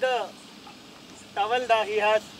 the towel that he has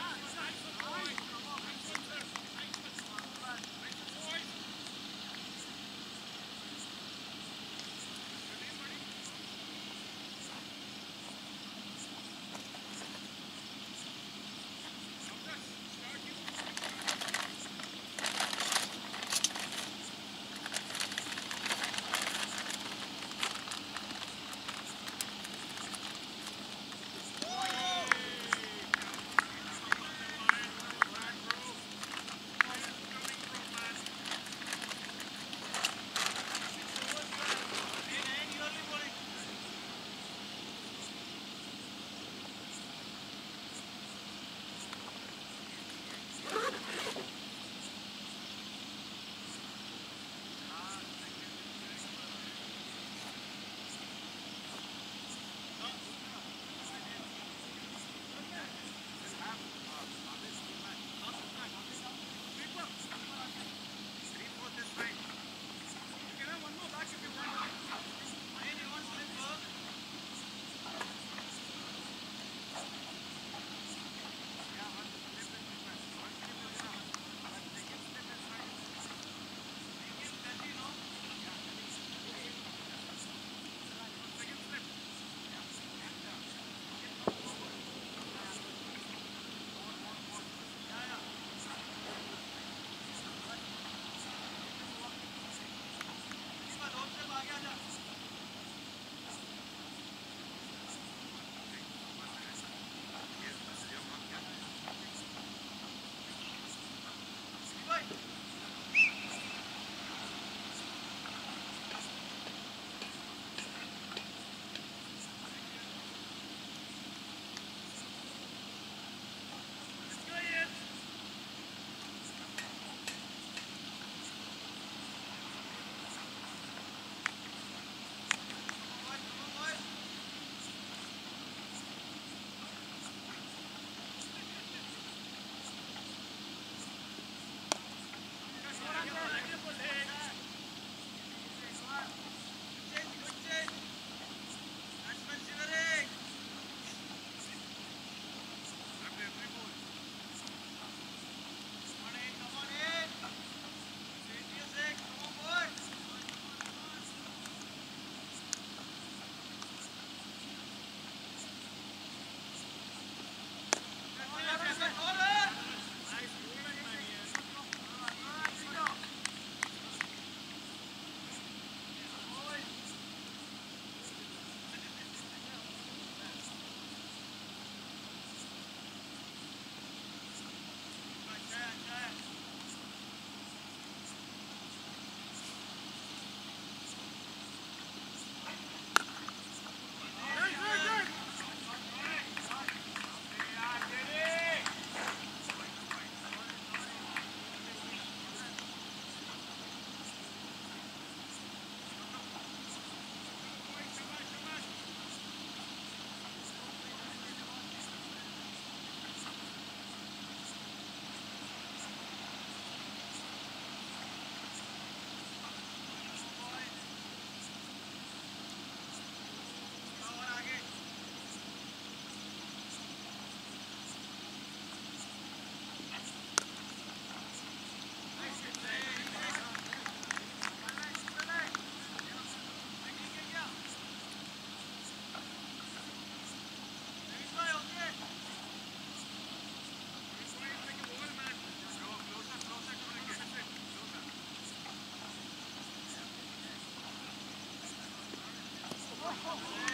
Come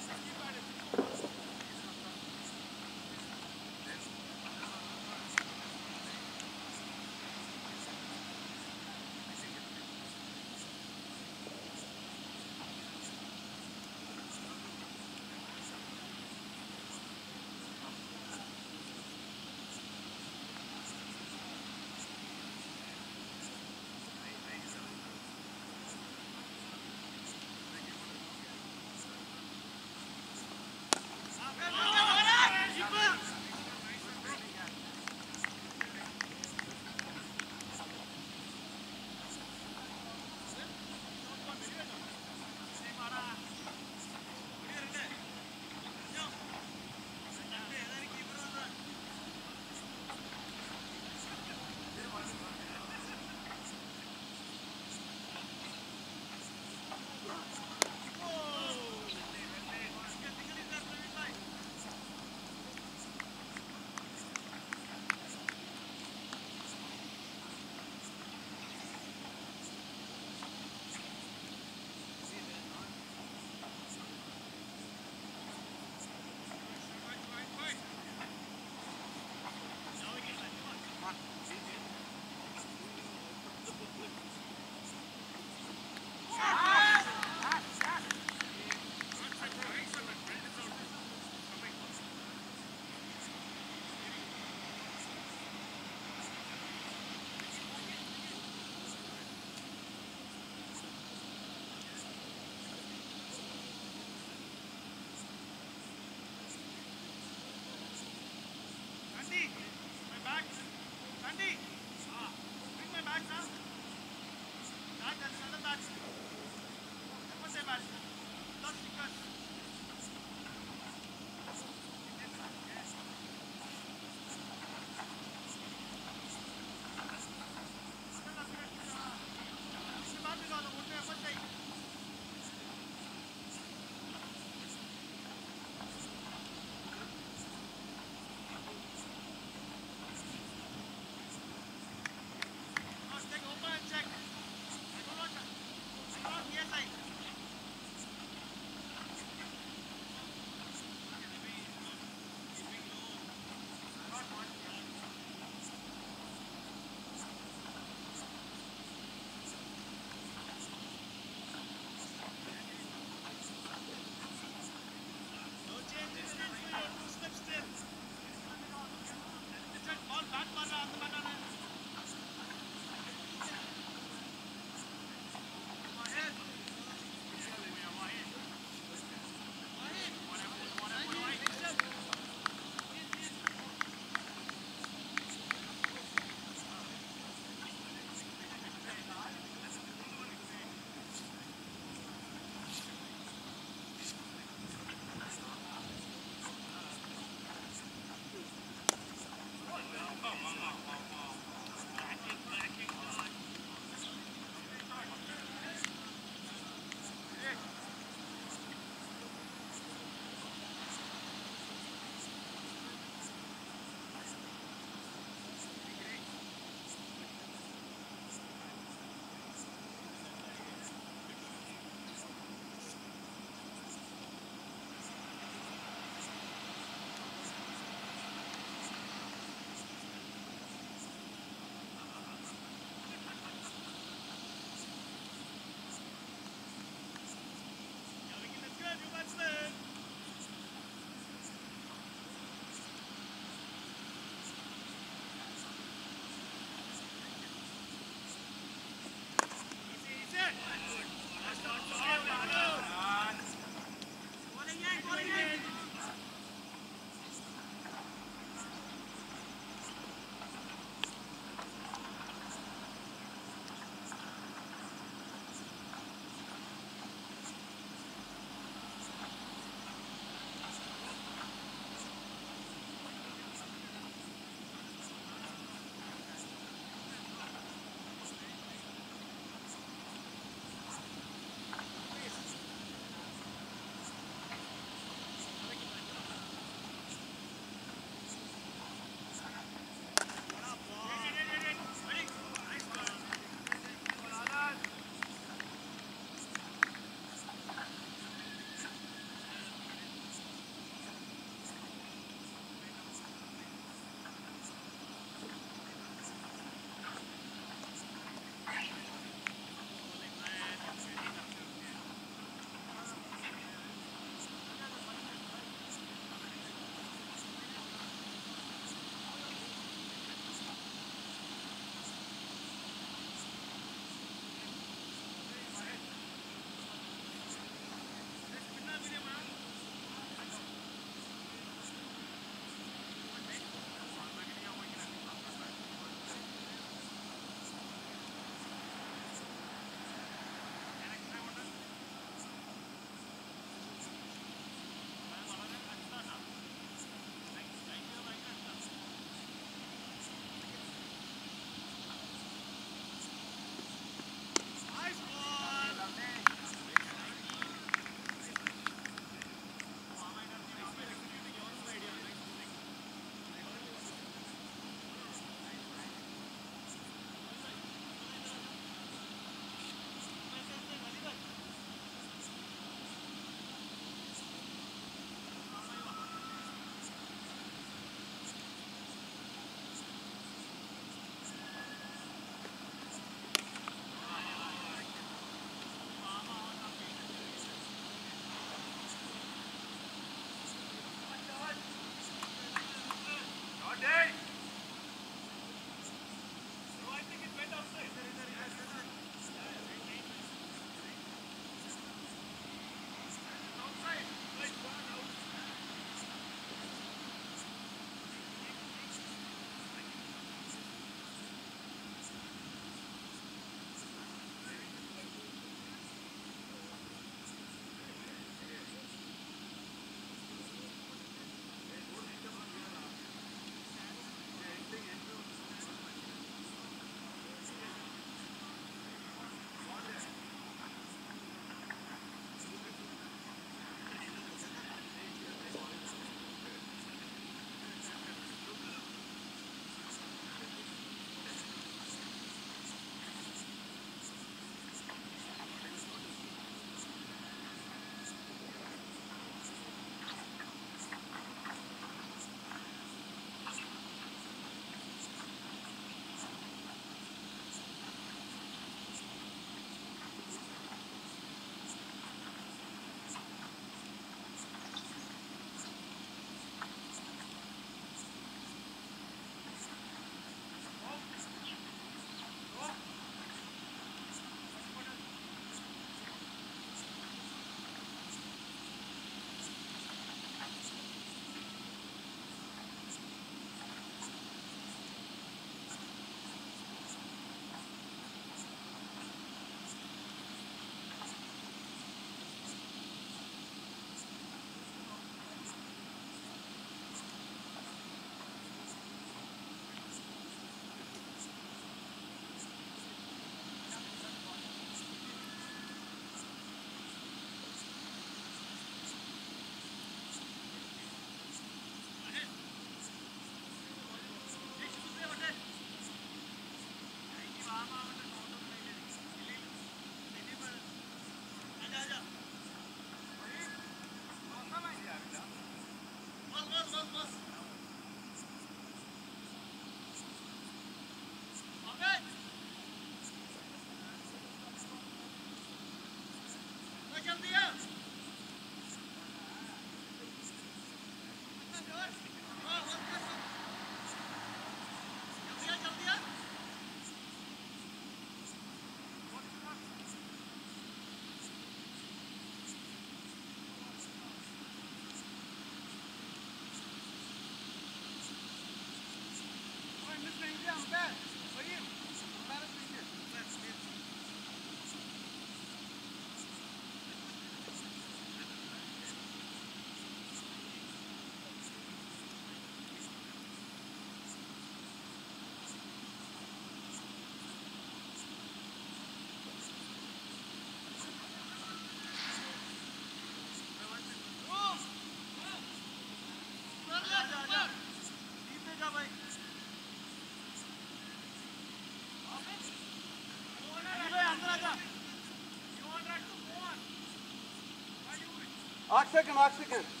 Oxygen, oxygen.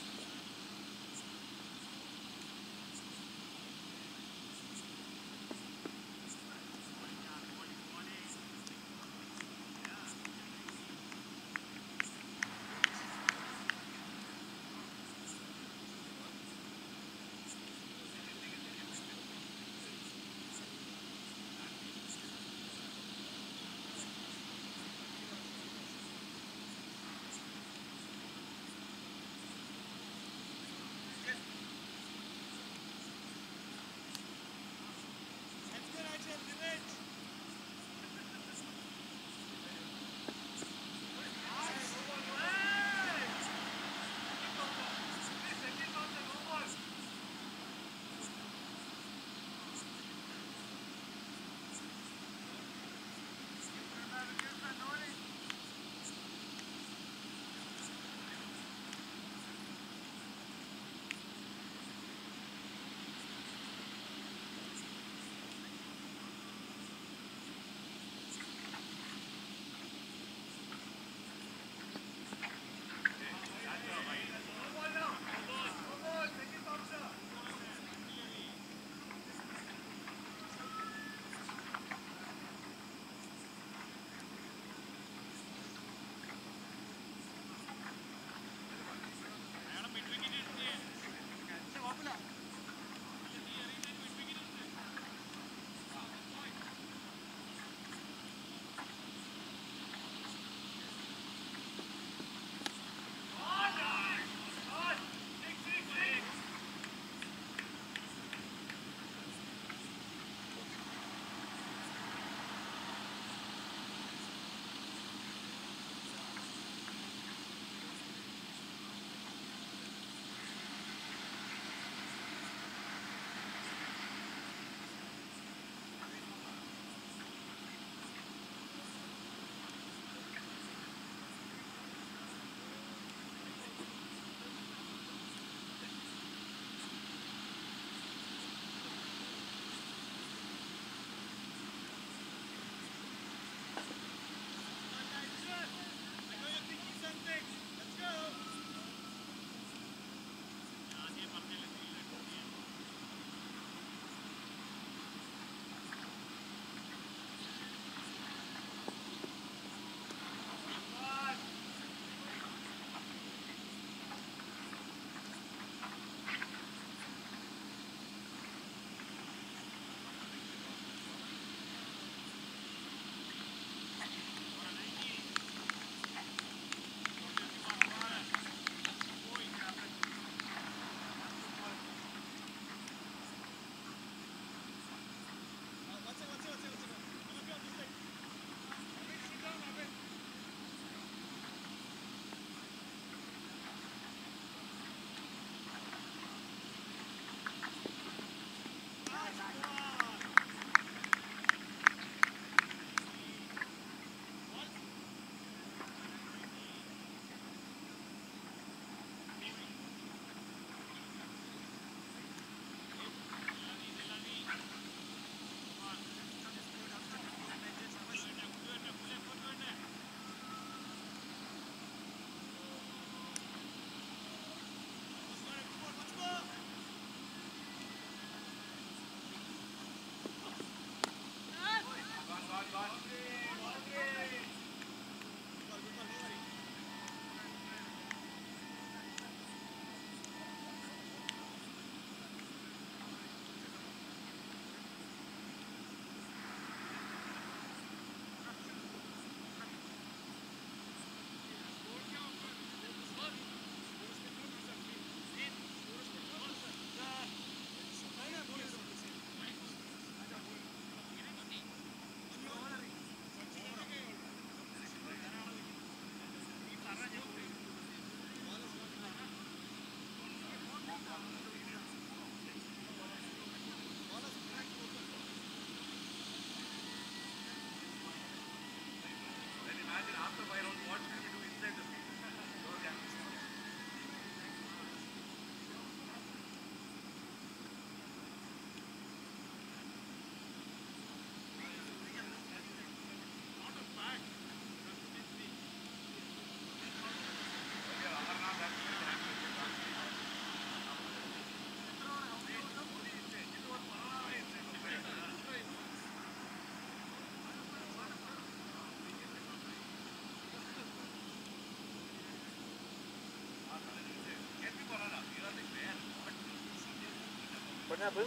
Happen?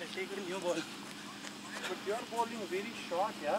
I take a new ball. But you are bowling very short, yeah?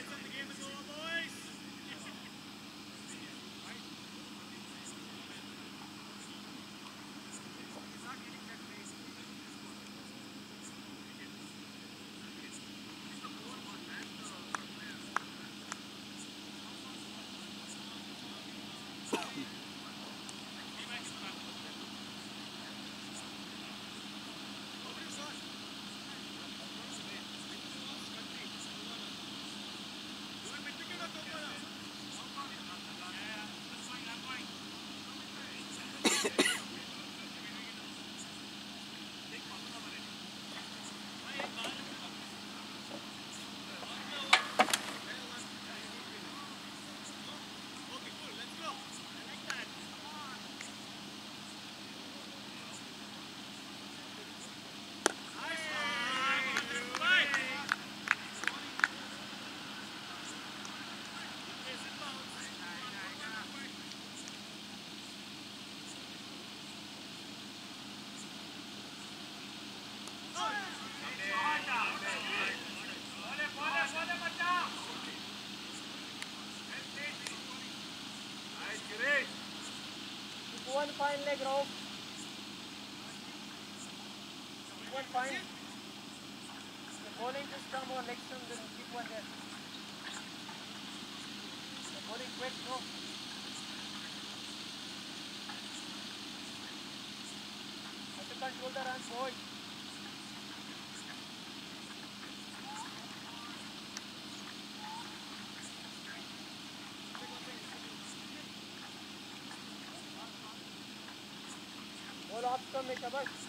Good leg rope. One fine. The bowling just come on next time, then keep one there. The bowling quick, go. Have to control the run, boy. Don't make a bunch.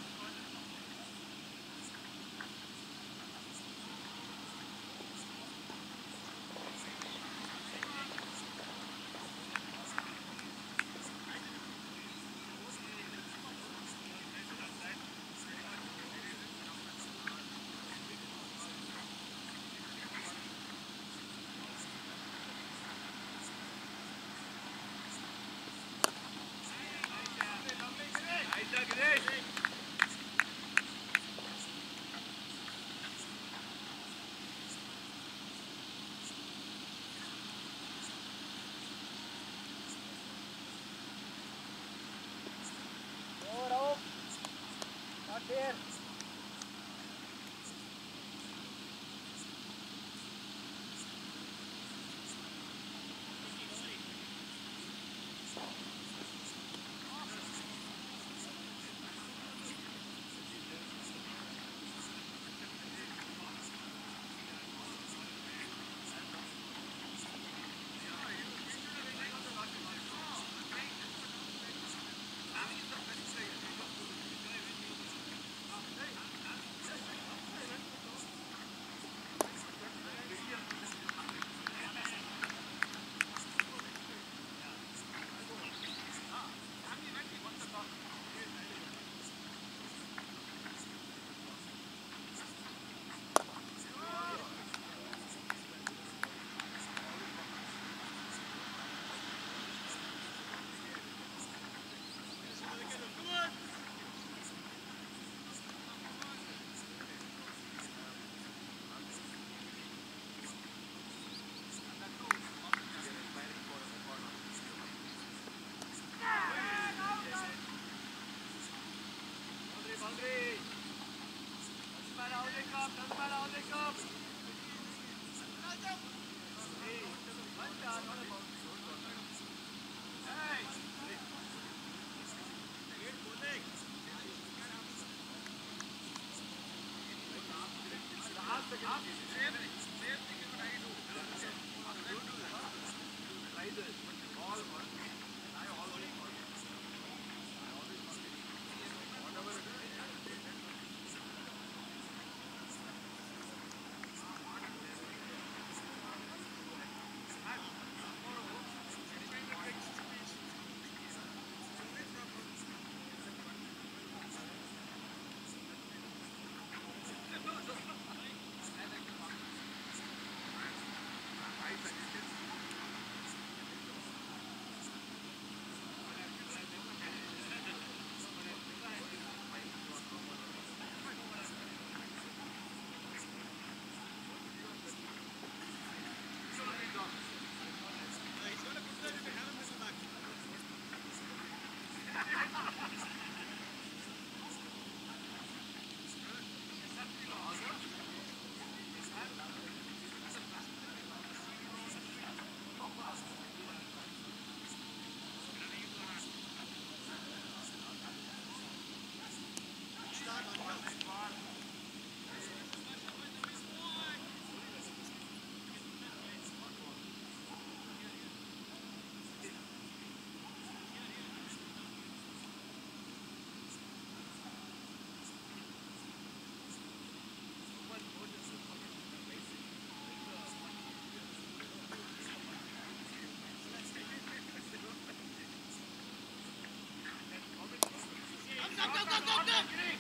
Not Obviously. go, go, go, go, go.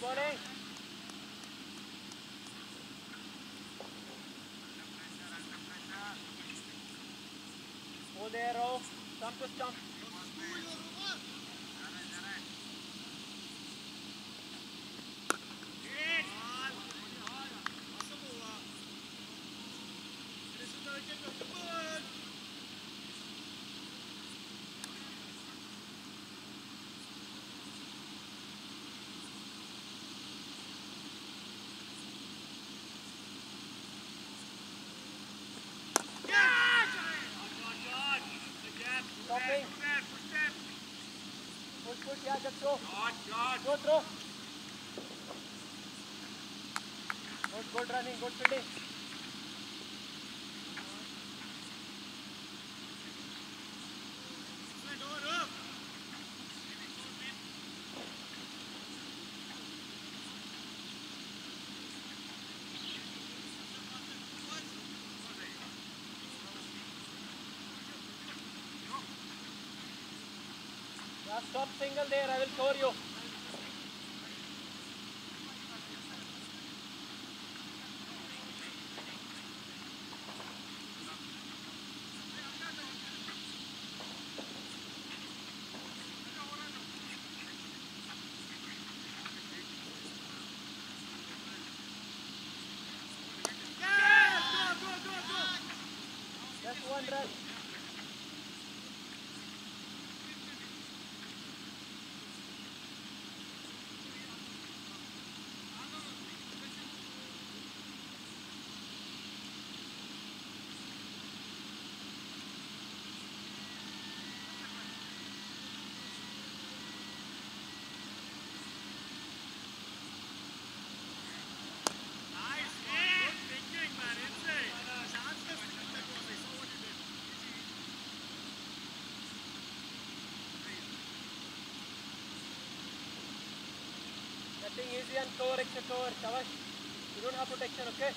buddy. Hold there, roll. Dump this. Go throw. Good, good running, good fielding. Stop single there, I will score you. Easy and cover, extra cover. Shabash. You don't have protection, okay?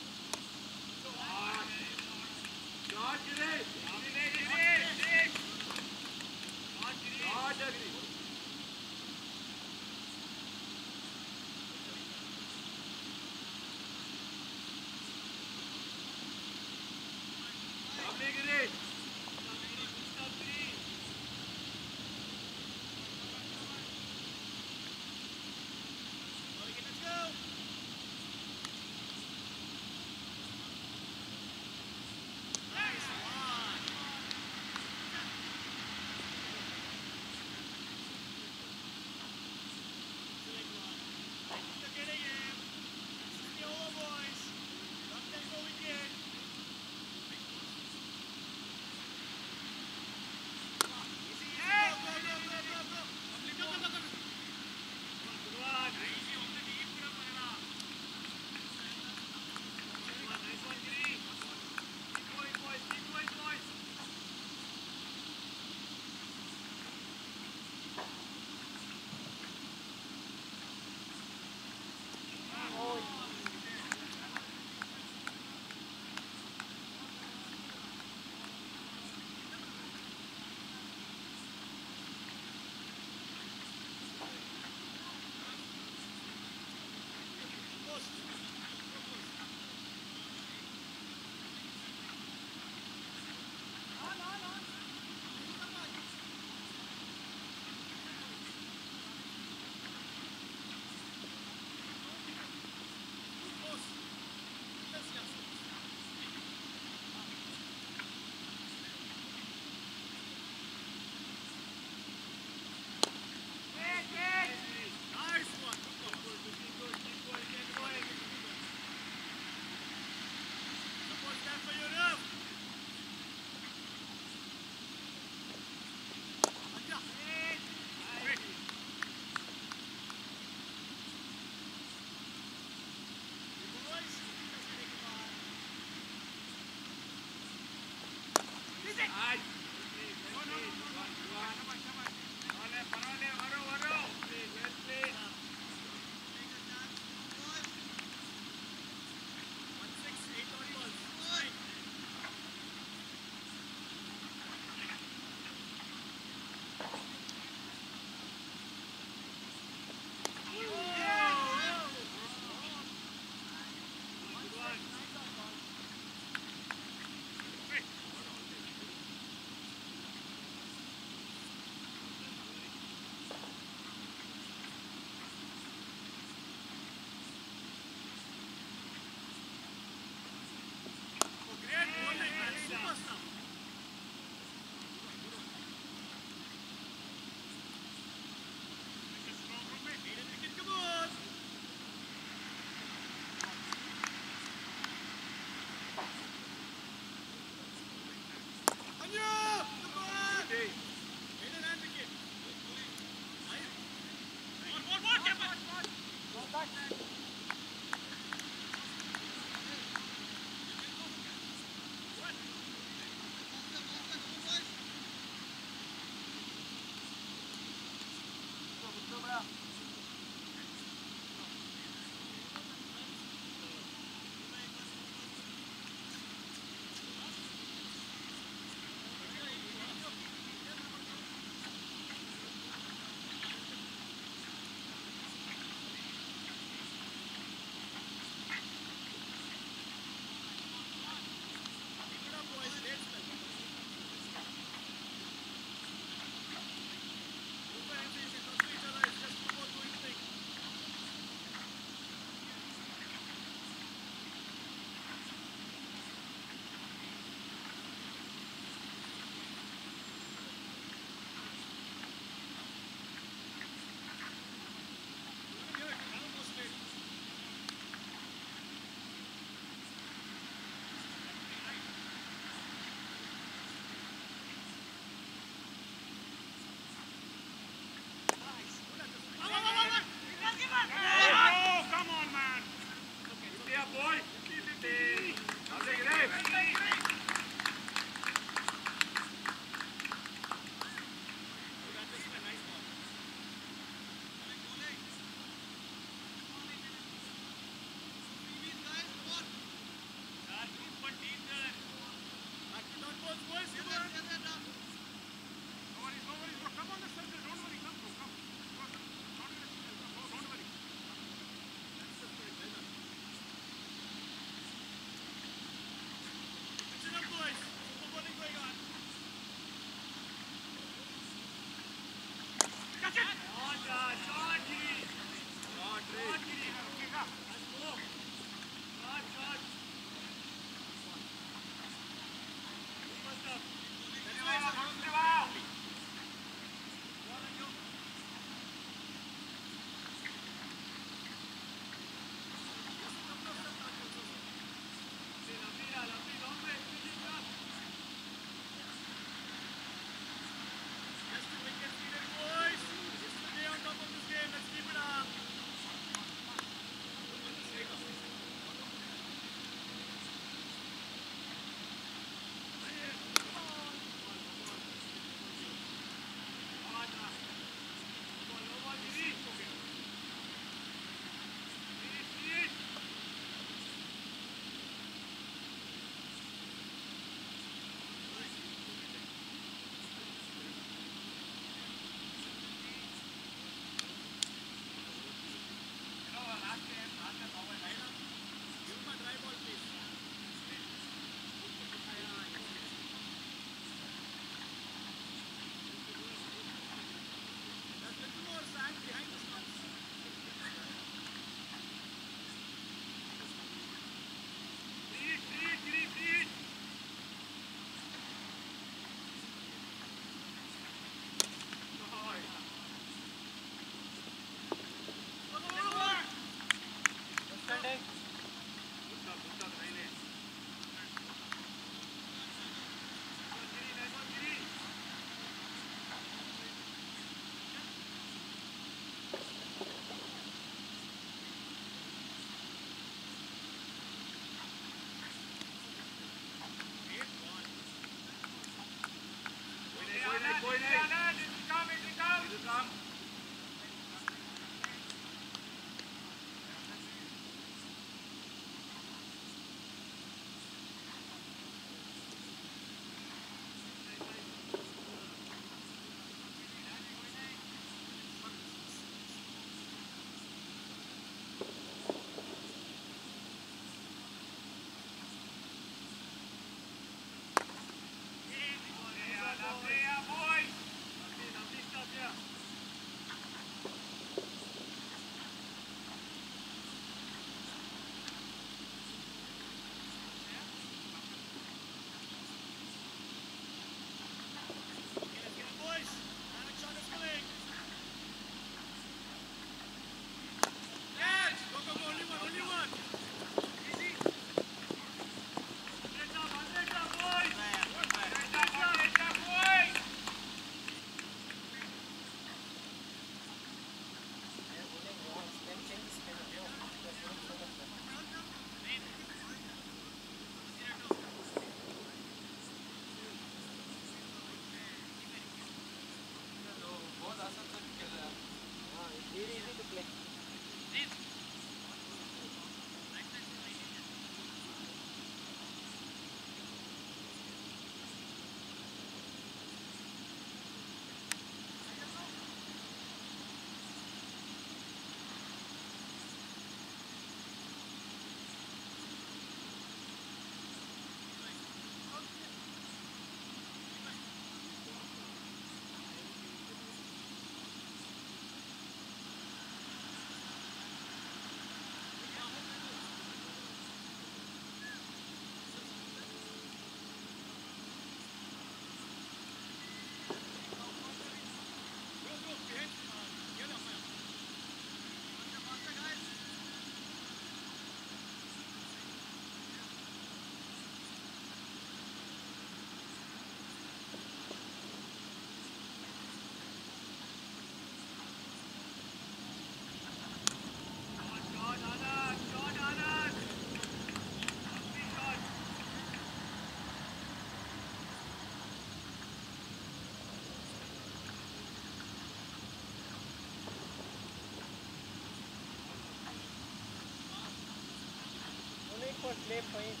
quanto tempo aí?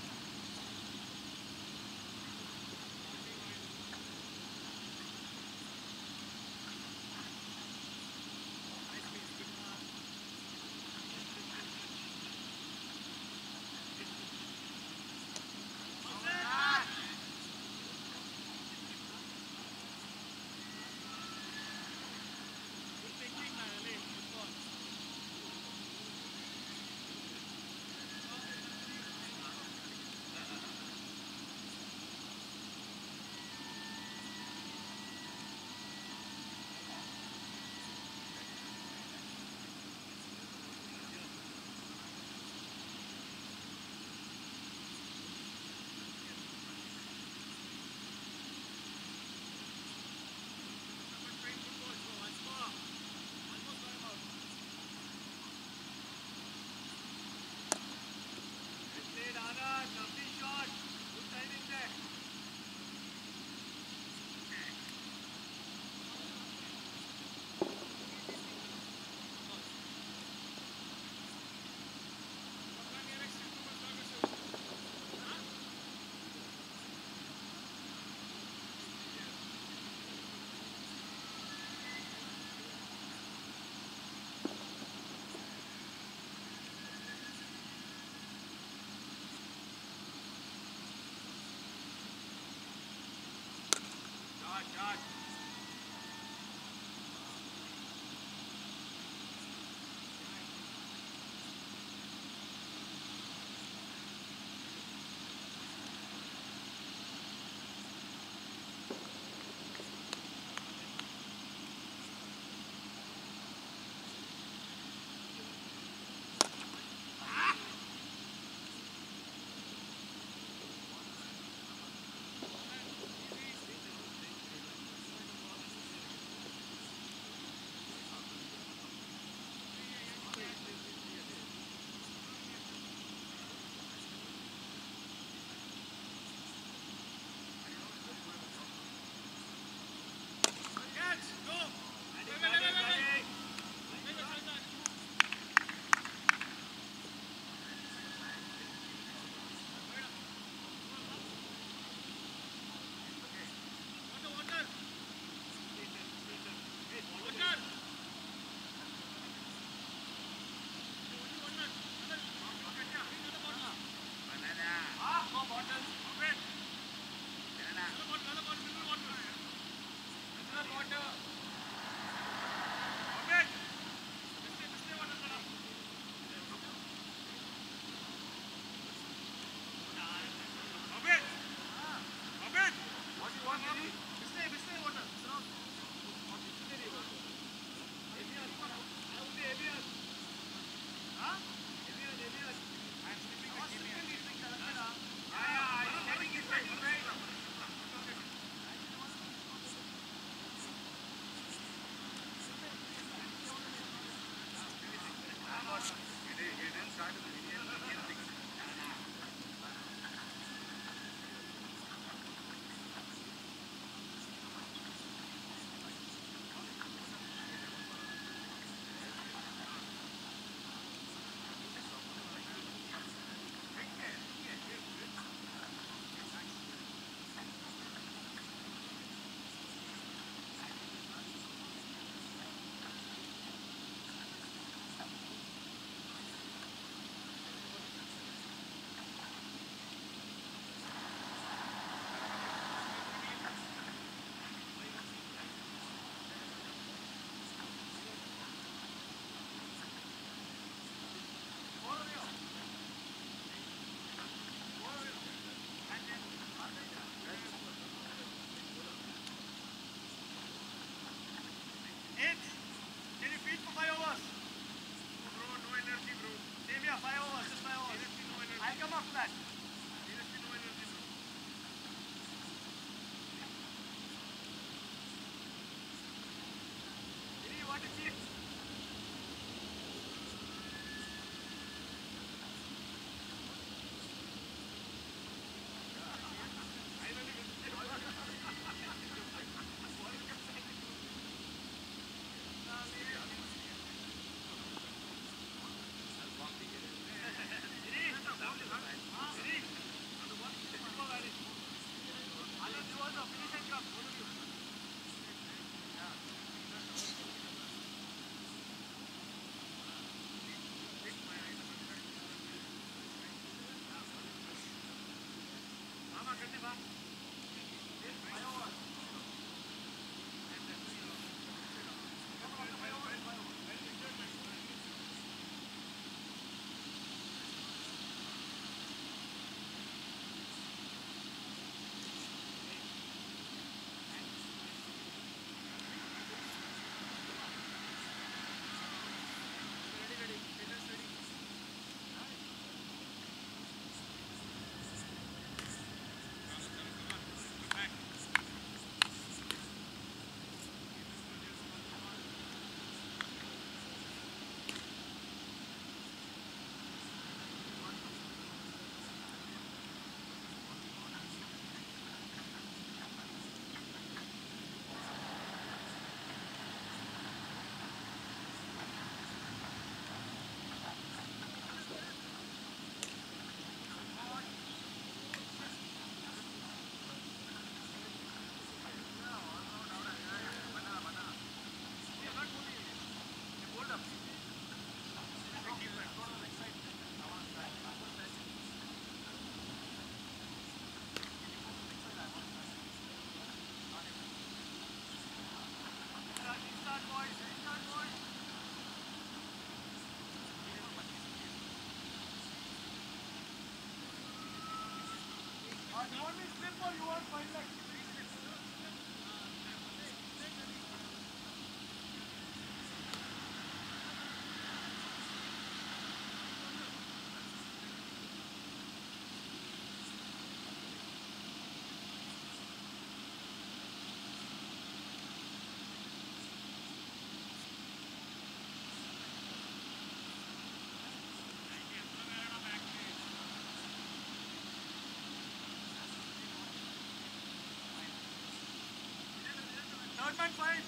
Third man fine.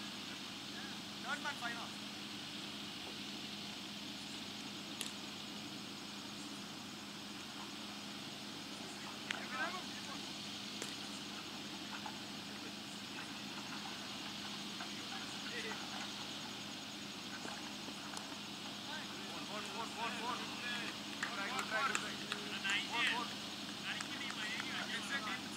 Third man. Ah, that's what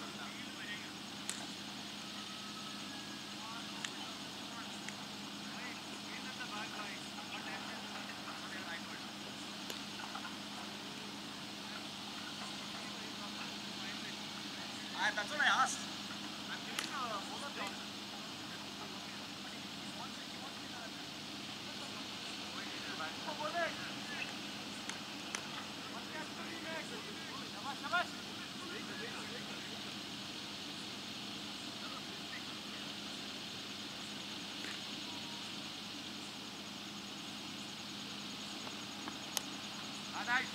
nice.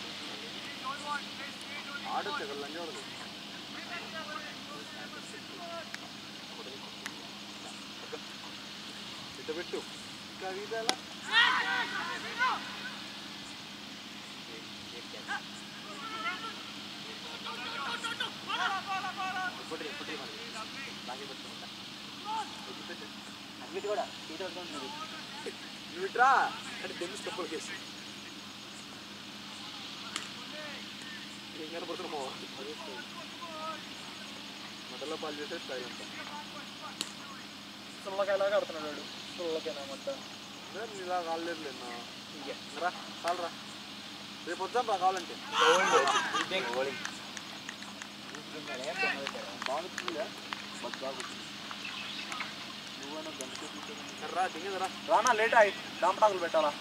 పెట్టు. కవితలా నువ్వు అంటే తెలుసు తప్పులు చేసి మటలో పాలు చేసే try కడుతున్నాడు వాడు సుల్లకాయనా ఇలా కాలేదు లేనా రా చాలరా రేపు వద్దాం రా కావాలంటే బాగుంటుందా నువ్వైనా గంట రా దిగదురా రానా లేట్ అయ్యి దాంపడాకులు పెట్టాలా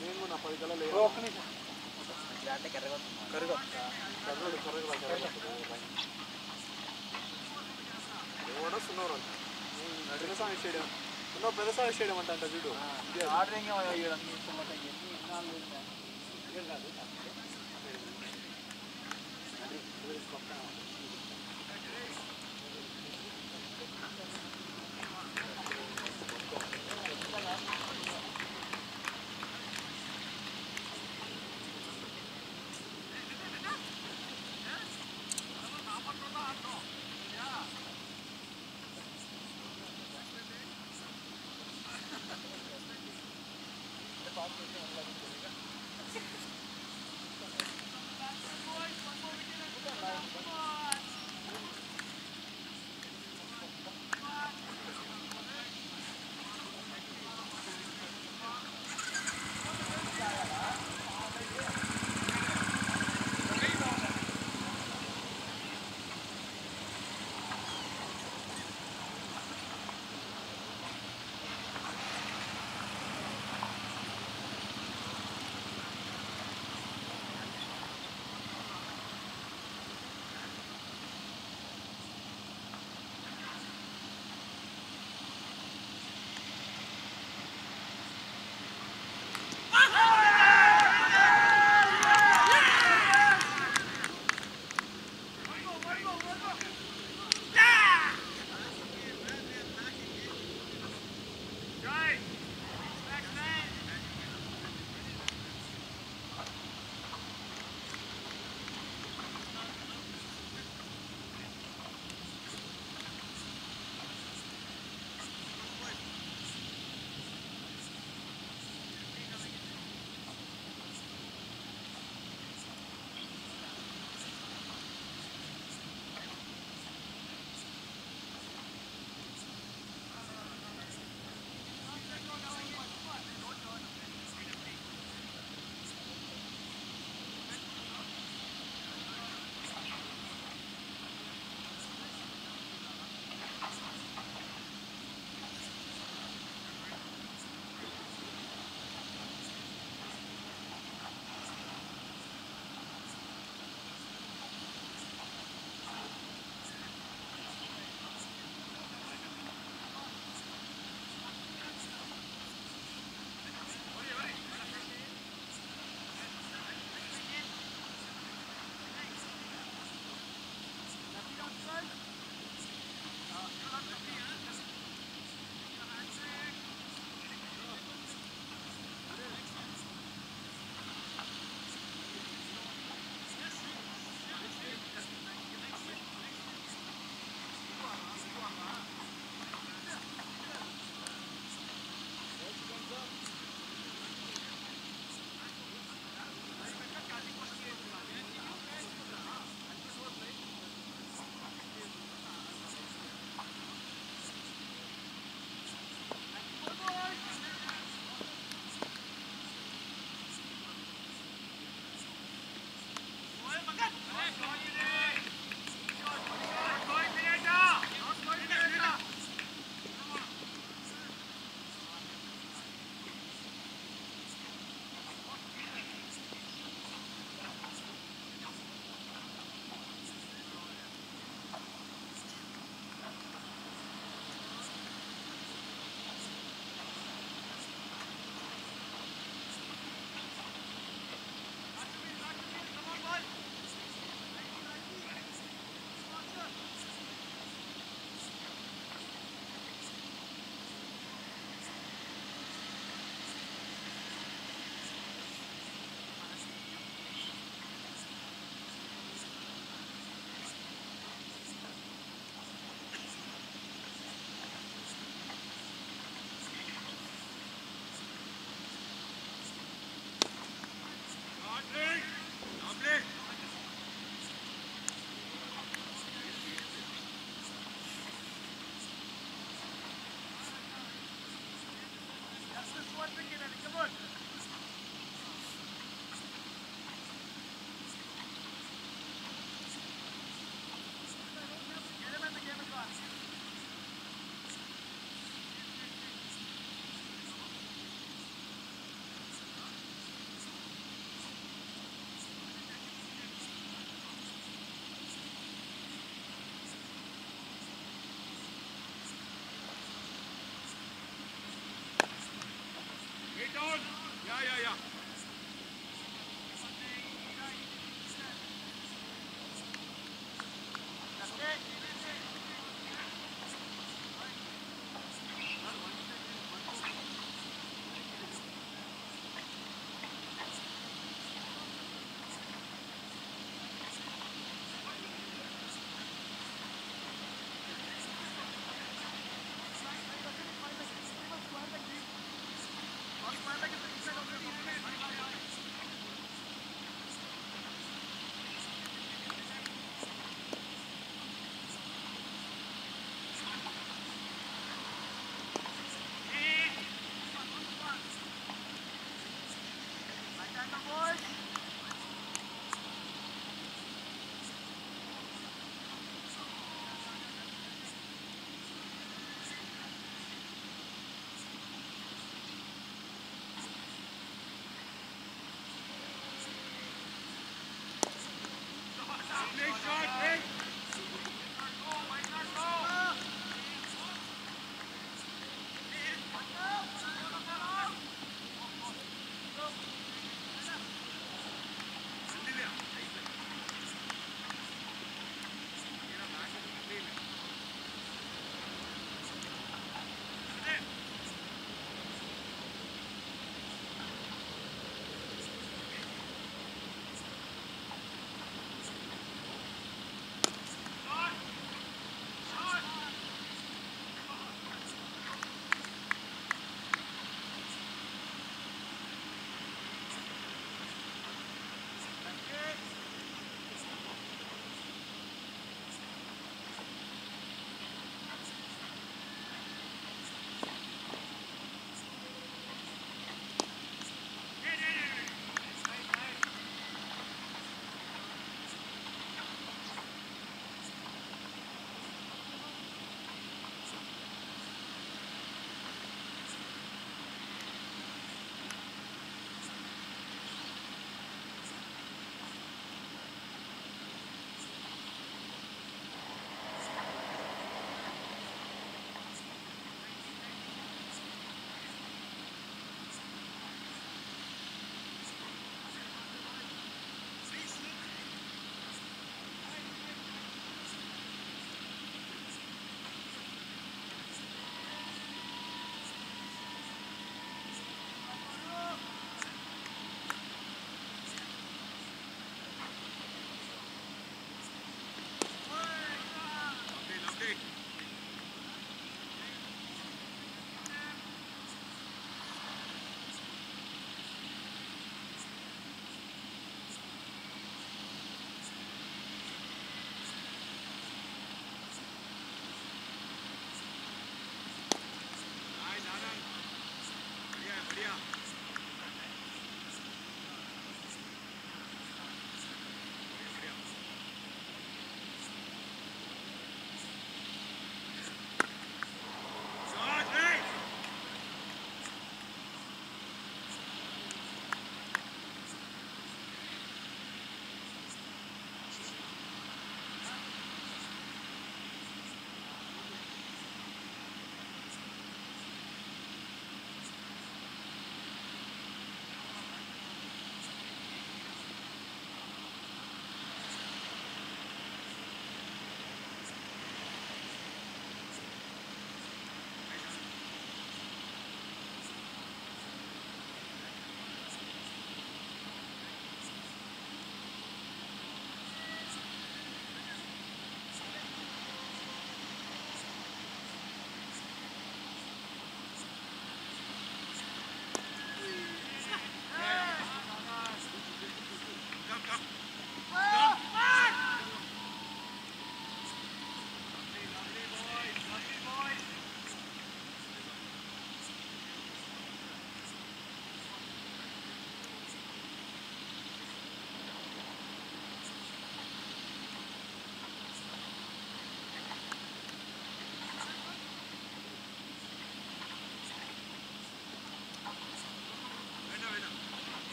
మేము నా పది కళ లేదు ఒక్క నిమిషం కరగదు కరగదు కరగదు కరగదు కరగదు ఎవడో సున్నారు వ్యవసాయం చేయడం ఎన్నో వ్యవసాయం చేయడం అంట చూడు ఆర్డరింగ్ ఇవన్నీ